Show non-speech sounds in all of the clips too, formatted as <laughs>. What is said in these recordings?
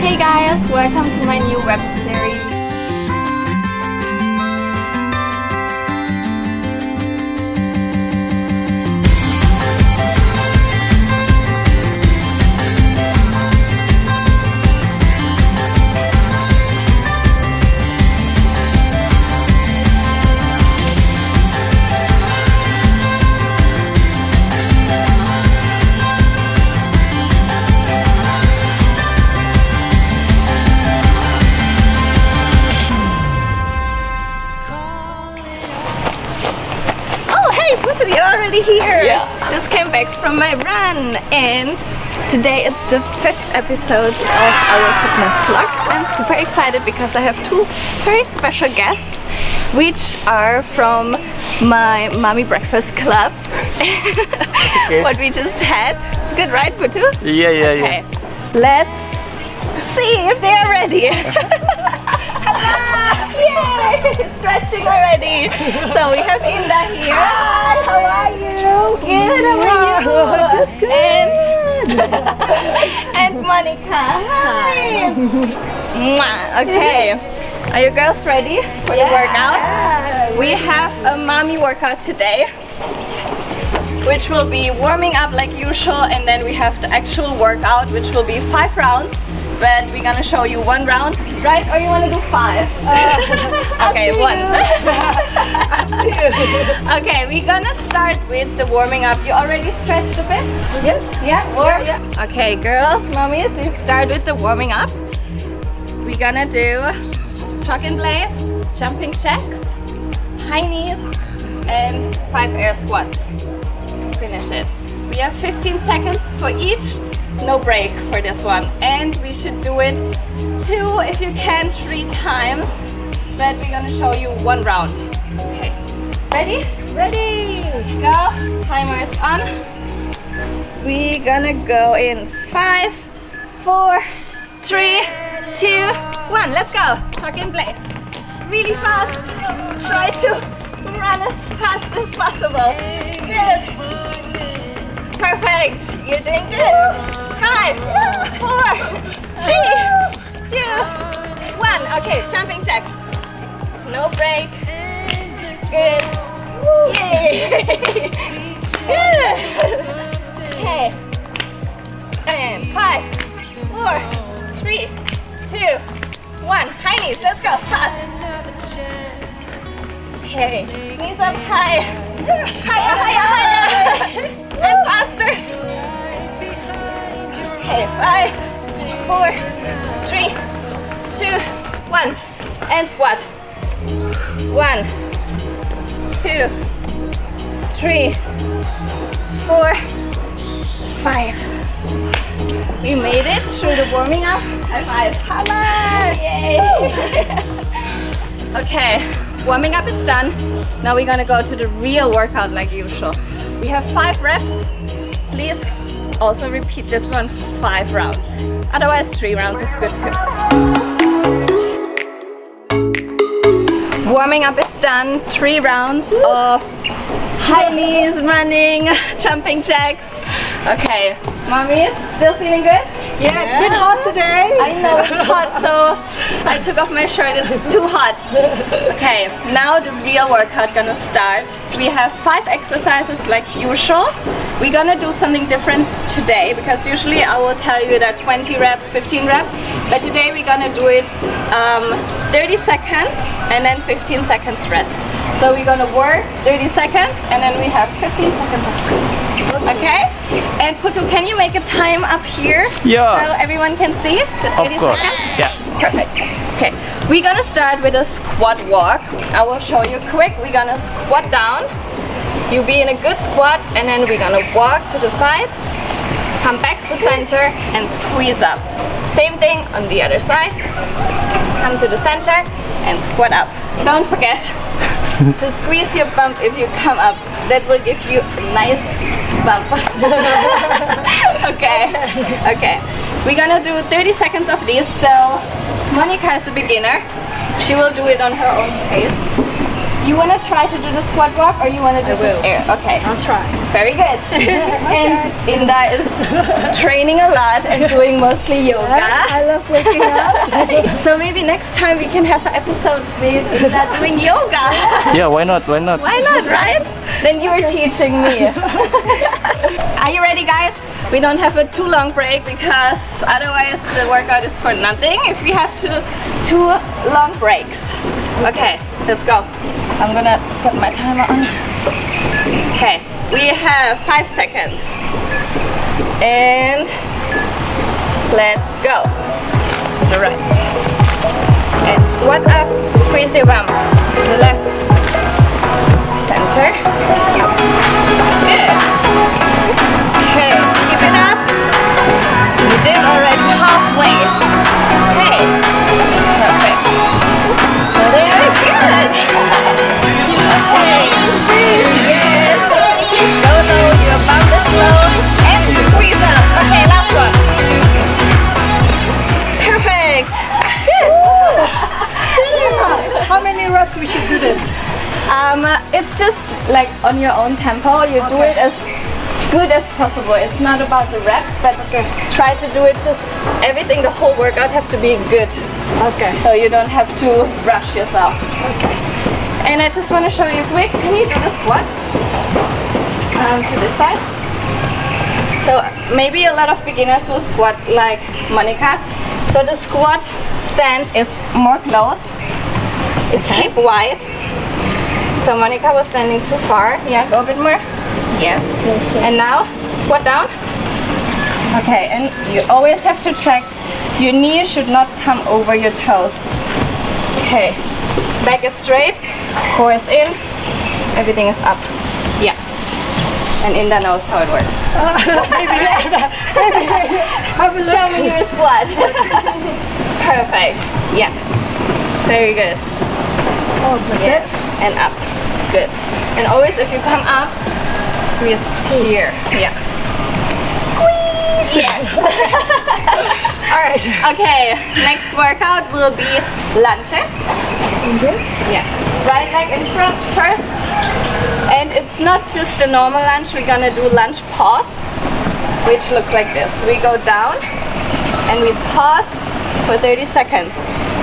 Hey guys, welcome to my new web series. Already here. Yeah. Just came back from my run and today it's the fifth episode of our fitness vlog. I'm super excited because I have two very special guests which are from my mommy breakfast club. <laughs> what we just had. Good right, Putu? Yeah, yeah, yeah. Let's see if they are ready. <laughs> <laughs> Hello! Yay! Stretching already. So we have Indah here. Hi, how are you? Good, how are you? <laughs> And, Monica. Hi. Mwah. Okay. Are you girls ready for the workout? We have a mommy workout today which will be warming up like usual and then we have the actual workout which will be five rounds but we're gonna show you one round right? Or you want to do five? <laughs> Okay one. <laughs> okay we're gonna start with the warming up. You already stretched a bit? Yes. yeah warm? Okay girls mommies we start with the warming up. We're gonna do and blaze jumping jacks high knees and five air squats finish it. We have 15 seconds for each, no break for this one. And we should do it two, if you can, three times. But we're gonna show you one round. Okay, ready? Ready, go. Timer is on. We're gonna go in five, four, three, two, one. Let's go. Chalk in place. Really fast. Try to run as fast as possible. Good. Perfect. You're doing good. Five, four, three, two, one. Okay, jumping jacks. No break. Good. Yay. Good. Okay. And five, four, three, two, one. High knees. Let's go. Fast. Okay. Knees up high. Higher, higher, higher. And faster. Okay, five, four, three, two, one. And squat. One, two, three, four, five. We made it through the warming up. High five. Hammer! Yay! <laughs> okay, warming up is done. Now we're gonna go to the real workout like usual. We have five reps. Please also repeat this one five rounds. Otherwise, three rounds is good too. Warming up is done. Three rounds of high knees, running, <laughs> jumping jacks. Okay, mommies, still feeling good? Yeah, it's been hot today. I know it's hot, so I took off my shirt. It's too hot. Okay, now the real workout gonna start. We have five exercises like usual. We're gonna do something different today because usually I will tell you that 20 reps, 15 reps, but today we're gonna do it um, 30 seconds and then 15 seconds rest. So we're gonna work 30 seconds and then we have 15 seconds of rest. Okay? And Putu, can you make a time up here? Yeah. So everyone can see the Of 30 course. seconds? Yeah. Perfect. Okay, we're gonna start with a squat walk. I will show you quick. We're gonna squat down. You be in a good squat and then we're gonna walk to the side, come back to center and squeeze up. Same thing on the other side. Come to the center and squat up. Don't forget <laughs> to squeeze your bump if you come up. That will give you a nice bump. <laughs> okay, okay. We're gonna do 30 seconds of this. So Monica is a beginner. She will do it on her own pace. You want to try to do the squat walk or you want to do just air? Okay. I'll try. Very good. <laughs> and Indah is training a lot and doing mostly <laughs> yoga. I love waking up. <laughs> So maybe next time we can have an episode with Indah doing yoga. Yeah, why not? Why not? Why not, right? Then you are teaching me. are you ready, guys? We don't have a too long break because otherwise the workout is for nothing if we have to two long breaks. Okay, let's go. I'm gonna set my timer on. Okay, we have five seconds. And let's go. To the right. And squat up, squeeze the bum. To the left. Tempo. You do it as good as possible. It's not about the reps, but try to do it just everything. The whole workout have to be good, Okay. so you don't have to rush yourself. Okay. And I just want to show you quick. Can you do the squat? Um, to this side. So maybe a lot of beginners will squat like Monica. So the squat stand is more close. It's hip wide. So Monica was standing too far. Yeah, go a bit more. Yes. And now squat down. Okay, and you always have to check your knee should not come over your toes. Okay. Back is straight, core is in, everything is up. Yeah. And Indah knows how it works. Have a look. Show me your squat. <laughs> Perfect. Yeah. Very good. Oh, Yes. And up. Good. And always if you come up, squeeze here. Yeah. Squeeze. Yes. <laughs> All right. okay. Next workout will be lunges. This? Yeah. Right leg in front first. And it's not just a normal lunge. We're gonna do lunge pause, which looks like this. We go down and we pause for 30 seconds.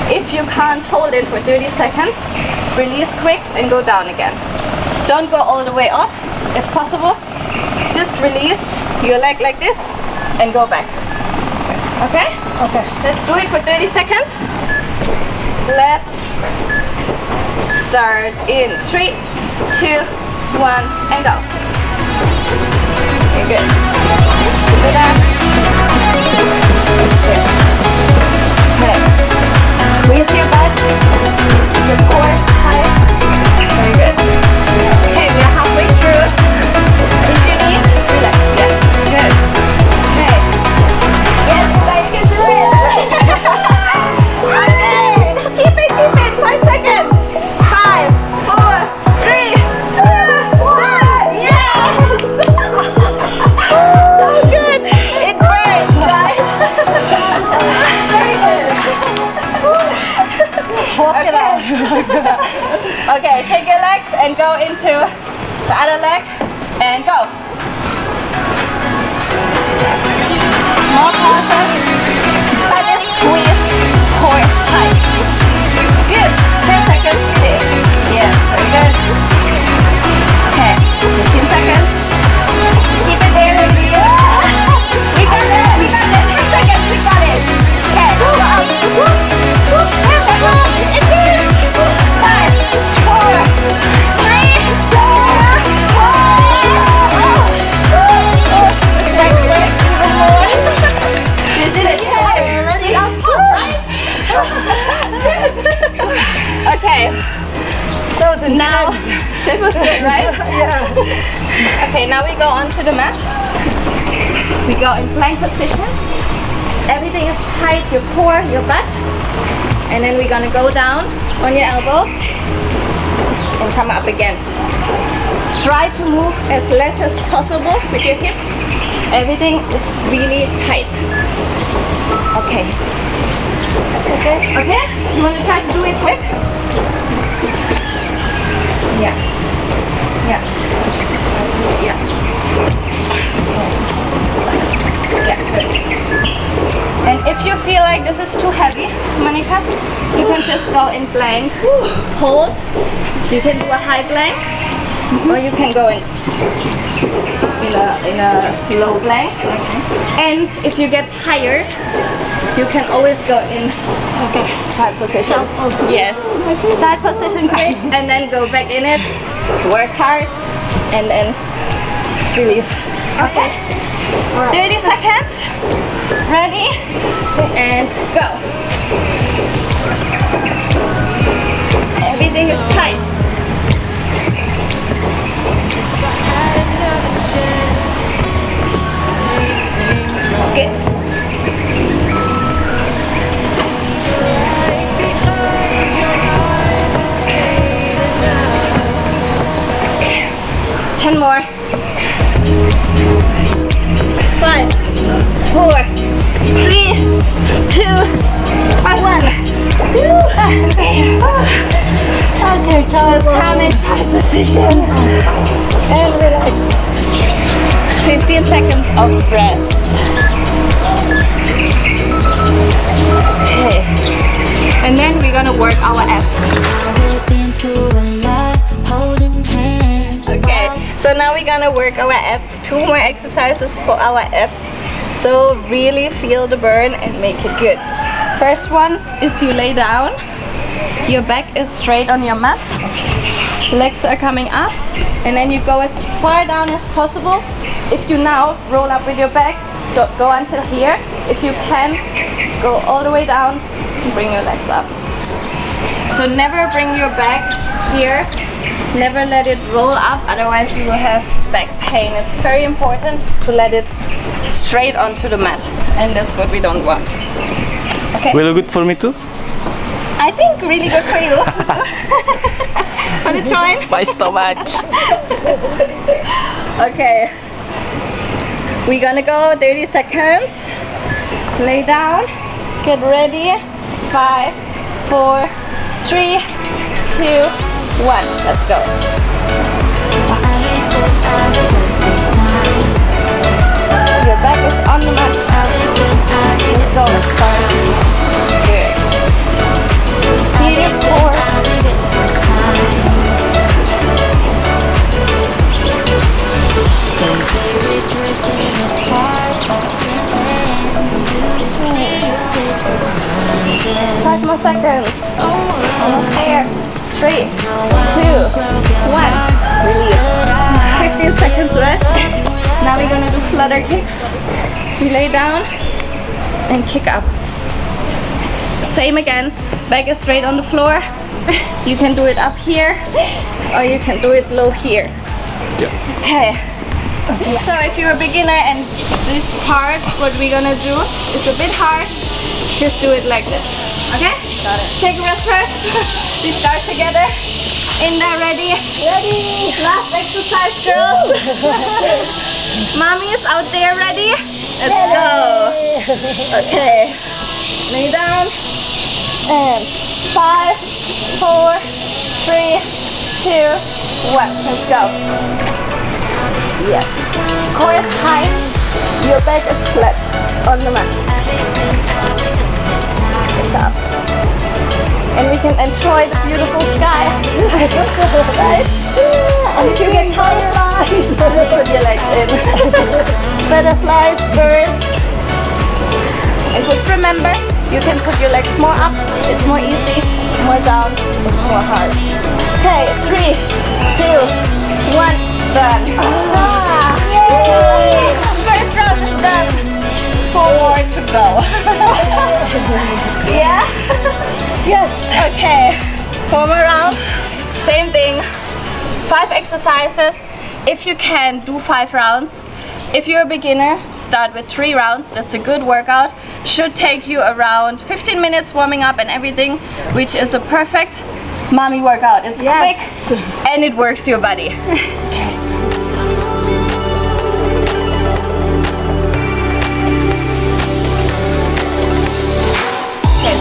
If you can't hold it for 30 seconds, release quick and go down again. Don't go all the way up if possible. Just release your leg like this and go back. Okay? Okay. Let's do it for 30 seconds. Let's start in three, two, one, and go. Okay, good. Keep it up. Good. Okay. Squeeze your butt. Your core your butt. And then we're gonna go down on your elbow and come up again. Try to move as less as possible with your hips. Everything is really tight. Okay. Okay. Okay? You wanna try to do it quick? Yeah. Yeah. Yeah. Yeah, good. And if you feel like this is too heavy, Monica, you can just go in plank. Hold. You can do a high plank, or you can go in in a in a low plank. And if you get tired, you can always go in okay. child position. Yes, child position quick, and then go back in it. Work hard, and then release. Okay. 30 seconds. Ready? And go. Everything is tight. Gonna work our abs. Two more exercises for our abs. So really feel the burn and make it good. First one is you lay down. Your back is straight on your mat. Legs are coming up. And then you go as far down as possible. If you now roll up with your back, don't go until here. If you can, go all the way down and bring your legs up. So never bring your back here. Never let it roll up, otherwise you will have back pain. It's very important to let it straight onto the mat. And that's what we don't want. Okay. Will it good for me too? I think really good for you. Want to join? My stomach. <laughs> Okay. We're gonna go 30 seconds. Lay down. Get ready. Five, four, three, two, one. Let's go. Your back is on the mat. Let's go. Good. Here, four, five more seconds. Almost there. Three, two, one. Release. 15 seconds rest. Now we're gonna do flutter kicks. We lay down and kick up. Same again. Back is straight on the floor. You can do it up here or you can do it low here. Yeah. Okay. So if you're a beginner and this part, what we're gonna do is a bit hard, just do it like this. Okay? Got it. Take a breath first. <laughs> we start together. In there, ready? Ready. Last exercise, girls. <laughs> Mommy is out there, ready? Let's go. Okay. Lay down. And five, four, three, two, one. Let's go. Yes. Core is tight. Your back is flat on the mat. Good job. And we can enjoy the beautiful sky. right? <laughs> And if you get tired, just put your legs in. Butterflies, birds. And just remember, you can put your legs more up, it's more easy, more down, it's more hard. Okay, three, two, one, done. Ah, yay! First round is done. Four more to go. <laughs> yeah? <laughs> yes. Okay. Four more rounds. Same thing. Five exercises. If you can, do five rounds. If you're a beginner, start with three rounds. That's a good workout. Should take you around 15 minutes warming up and everything, which is a perfect mommy workout. It's Yes. quick and it works your body. <laughs>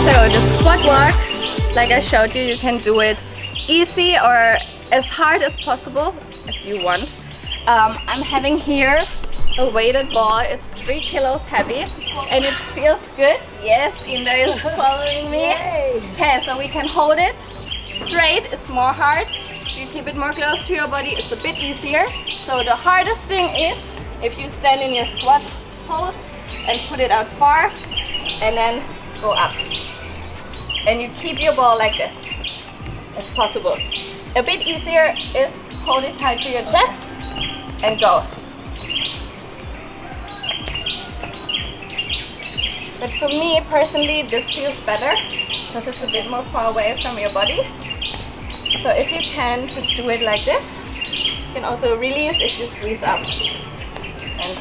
so the squat walk, like I showed you, you can do it easy or as hard as possible. as you want. Um, I'm having here a weighted ball. It's three kilos heavy and it feels good. Yes, Indah is <laughs> following me. Okay, so we can hold it straight. It's more hard. If you keep it more close to your body. It's a bit easier. So the hardest thing is if you stand in your squat hold and put it out far and then go up. And you keep your ball like this. It's possible. A bit easier is hold it tight to your chest and go. But for me personally, this feels better because it's a bit more far away from your body. So if you can, just do it like this. You can also release if you squeeze up. And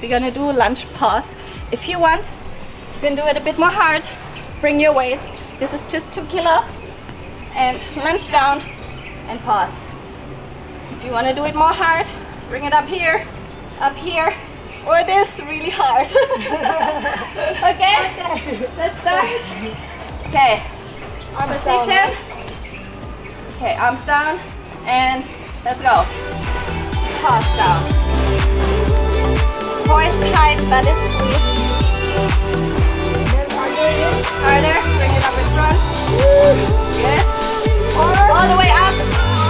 we're gonna do a lunge pause. If you want, you can do it a bit more hard. Bring your weight. This is just two kilo. And lunge down and pause. If you want to do it more hard, bring it up here, up here, or this really hard. <laughs> okay? okay? Let's start. Okay. Arm position. Okay, arms down. And let's go. Pause down. Is tight, belly squeeze. Harder. Bring it up in front. Good. All the way up.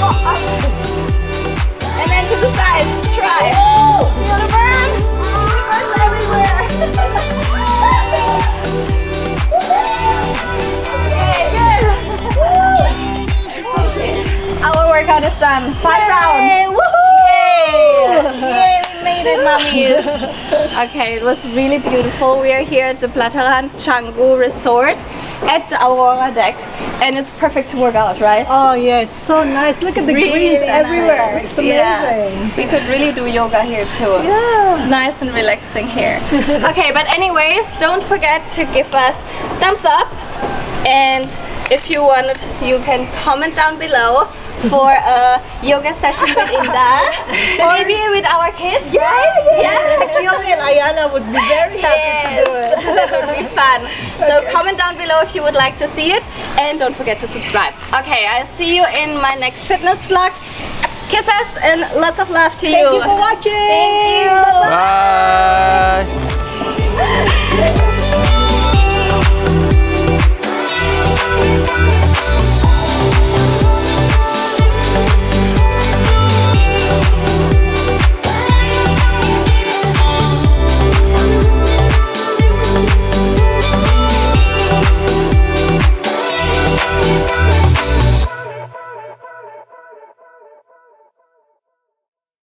Oh. And then to the side. Try. Feel the burn. Burns everywhere. <laughs> Okay, good. Our workout is done. Five rounds. Yay! Yay! We made mummies. Okay, it was really beautiful. We are here at the Plataran Canggu Resort at the Aurora deck, and it's perfect to work out, right? Oh yes, so nice. Look at the greens everywhere. It's amazing. Yeah. We could really do yoga here too. Yeah. It's nice and relaxing here. <laughs> okay, but anyways, don't forget to give us thumbs up and if you want it, you can comment down below for a yoga session with Indah. <laughs> Maybe with our kids, Yeah, right? yeah. Akiyomi <laughs> and Ayana would be very happy to do it. <laughs> That would be fun. So comment down below if you would like to see it and don't forget to subscribe. Okay, I'll see you in my next fitness vlog. Kisses and lots of love to you. Thank you for watching. Thank you.